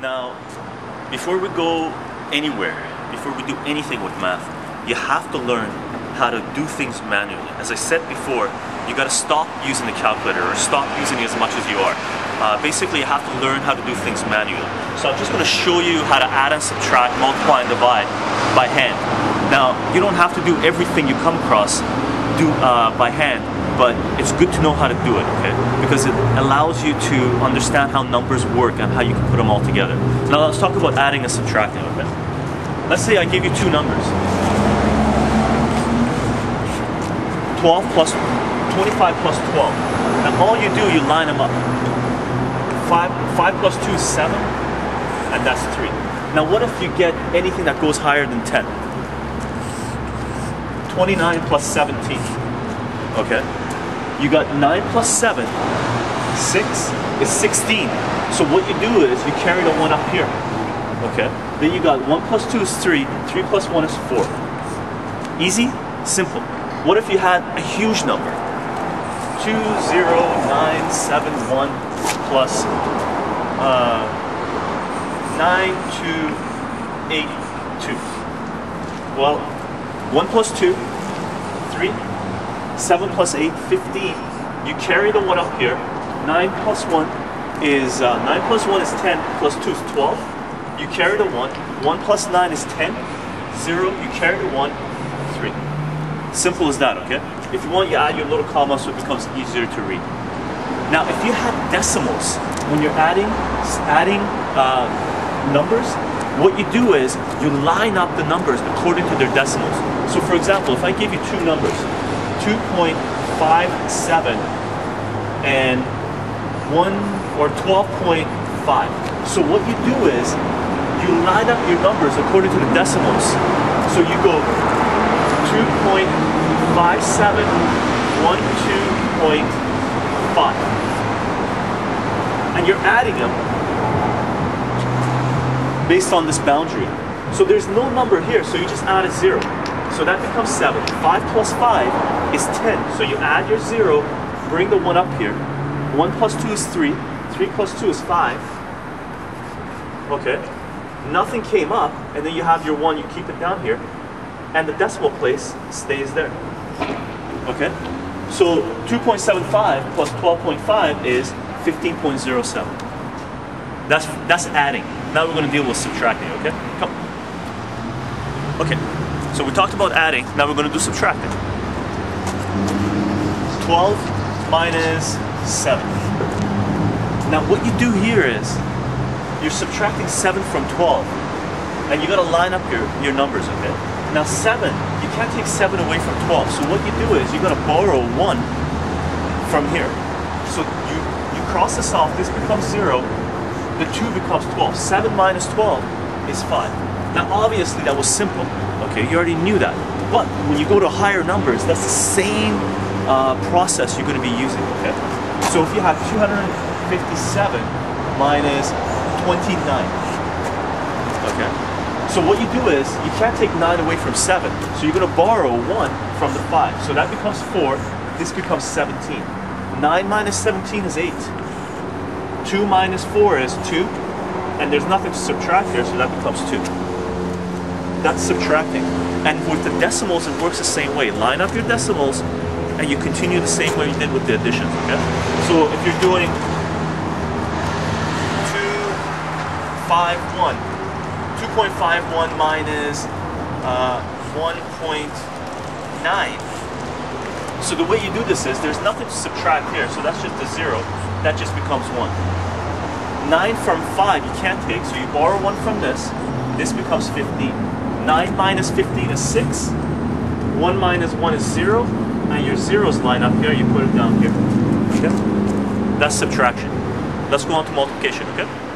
Now, before we go anywhere, before we do anything with math, you have to learn how to do things manually. As I said before, you got to stop using the calculator or stop using it as much as you are. Uh, basically, you have to learn how to do things manually. So I'm just to show you how to add and subtract, multiply and divide by hand. Now, you don't have to do everything you come across do uh, by hand, but it's good to know how to do it, okay? Because it allows you to understand how numbers work and how you can put them all together. Now let's talk about adding and subtracting, okay? Let's say I give you two numbers. 12 plus 25 plus 12. And all you do, you line them up. 5, 5 plus 2 is 7, and that's 3. Now what if you get anything that goes higher than 10? 29 plus 17. Okay? You got 9 plus 7, 6 is 16. So what you do is you carry the 1 up here. Okay? Then you got 1 plus 2 is 3, 3 plus 1 is 4. Easy? Simple. What if you had a huge number? 20971 plus uh, 9282. Well, 1 plus 2, 3, 7 plus 8, 15. You carry the 1 up here. 9 plus 1 is, uh, 9 plus 1 is 10, plus 2 is 12. You carry the 1. 1 plus 9 is 10. 0, you carry the 1, 3. Simple as that, okay? If you want, you add your little comma so it becomes easier to read. Now, if you have decimals, when you're adding, adding uh, numbers, what you do is you line up the numbers according to their decimals. So for example, if I give you two numbers, 2.57 and 1 or 12.5. So what you do is you line up your numbers according to the decimals. So you go 2.57, 12.5. And you're adding them based on this boundary. So there's no number here, so you just add a zero. So that becomes seven. Five plus five is 10. So you add your zero, bring the one up here. One plus two is three. Three plus two is five. Okay. Nothing came up, and then you have your one, you keep it down here, and the decimal place stays there. Okay? So 2.75 plus 12.5 is 15.07. That's that's adding. Now we're going to deal with subtracting, okay? Come. Okay, so we talked about adding, now we're going to do subtracting. 12 minus 7. Now what you do here is, you're subtracting 7 from 12. And you got to line up your, your numbers, okay? Now 7, you can't take 7 away from 12. So what you do is, you got to borrow 1 from here. So you, you cross this off, this becomes 0, the 2 becomes 12. 7 minus 12 is 5. Now obviously that was simple, okay? You already knew that. But when you go to higher numbers, that's the same uh, process you're going to be using, okay? So if you have 257 minus 29, okay? So what you do is, you can't take 9 away from 7, so you're going to borrow 1 from the 5. So that becomes 4, this becomes 17. 9 minus 17 is 8. 2 minus 4 is 2, and there's nothing to subtract here, so that becomes 2. That's subtracting. And with the decimals, it works the same way. Line up your decimals, and you continue the same way you did with the additions, okay? So if you're doing 251, 2.51 minus uh, 1.9, so the way you do this is, there's nothing to subtract here, so that's just a zero. That just becomes one. Nine from five you can't take, so you borrow one from this. This becomes 15. Nine minus 15 is six. One minus one is zero, and your zeros line up here, you put it down here. Okay? That's subtraction. Let's go on to multiplication, okay?